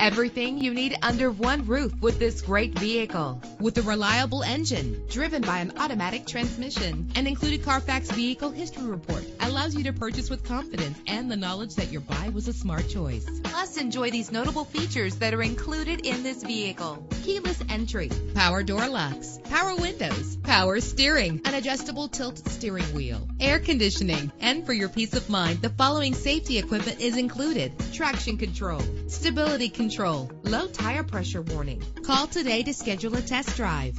Everything you need under one roof with this great vehicle. With a reliable engine driven by an automatic transmission, and included Carfax vehicle history report allows you to purchase with confidence and the knowledge that your buy was a smart choice. Plus, enjoy these notable features that are included in this vehicle. Keyless entry, power door locks, power windows, power steering, an adjustable tilt steering wheel, air conditioning, and for your peace of mind, the following safety equipment is included. Traction control, stability control, low tire pressure warning. Call today to schedule a test drive.